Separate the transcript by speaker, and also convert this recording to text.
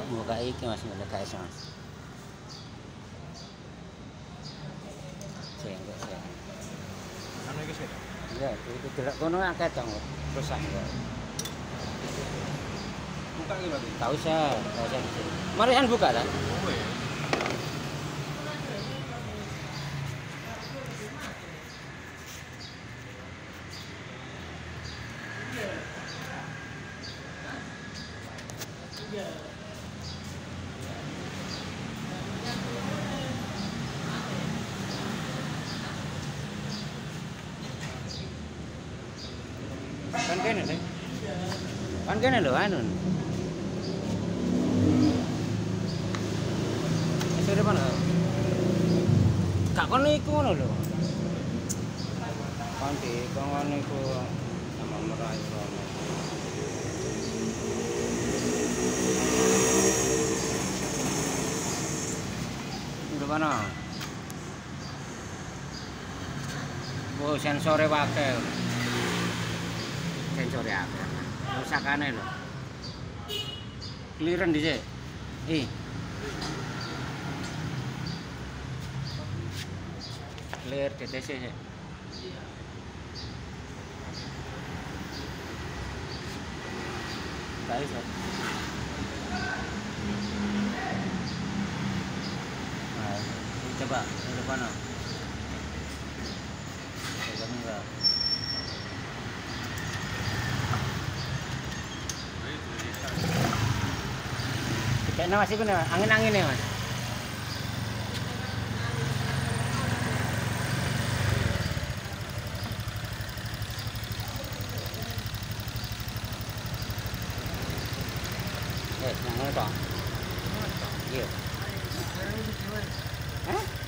Speaker 1: buka iki Mas ngene gak iso Mas. Sing kok sing.
Speaker 2: Anu iki sih.
Speaker 1: Iya, itu delok kono akeh dong rusak kok.
Speaker 2: Buka iki
Speaker 1: usah, usah. Mari kan buka cái
Speaker 2: này đi
Speaker 1: bán cái này lửa ai rồi chơi đấy bạn ạ cả con này cũng lửa. Con thì con này cô làm bằng một rồi được bạn ạ à? bộ sensor đấy bác cái sensore akeh. Rusakane lho. Kliren dhisik. Ih. Clear DTC sih. Gak iso. Nah, coba di depan. no. Kayak nama sih punya angin-angin eh, ya, Mas. Yes, yang mana Iya. Hah?